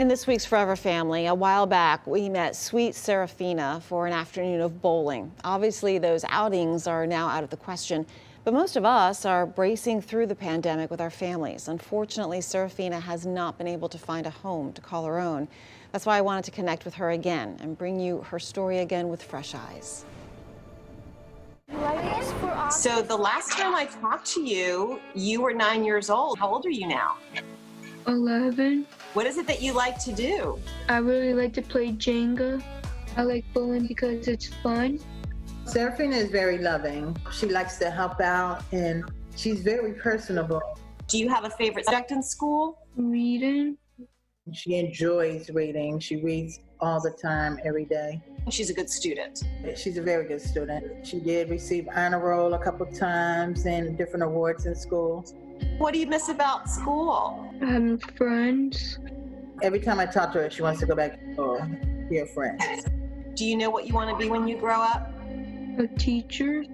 In this week's Forever Family, a while back, we met sweet Serafina for an afternoon of bowling. Obviously, those outings are now out of the question, but most of us are bracing through the pandemic with our families. Unfortunately, Serafina has not been able to find a home to call her own. That's why I wanted to connect with her again and bring you her story again with fresh eyes. So the last time I talked to you, you were nine years old. How old are you now? 11. What is it that you like to do? I really like to play Jenga. I like bowling because it's fun. Serafina is very loving. She likes to help out and she's very personable. Do you have a favorite subject in school? Reading. She enjoys reading. She reads all the time, every day. She's a good student. She's a very good student. She did receive honor roll a couple times and different awards in school. What do you miss about school? Having friends. Every time I talk to her, she wants to go back or be a friend. Do you know what you want to be when you grow up? A teacher.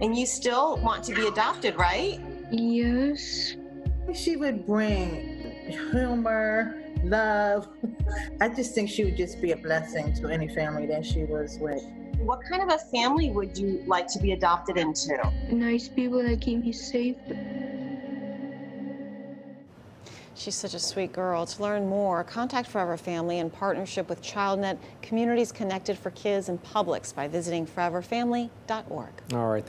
And you still want to be adopted, right? Yes. She would bring humor, love. I just think she would just be a blessing to any family that she was with. What kind of a family would you like to be adopted into? Nice people that keep me safe. She's such a sweet girl. To learn more, contact Forever Family in partnership with ChildNet, Communities Connected for Kids and Publix by visiting foreverfamily.org. All right.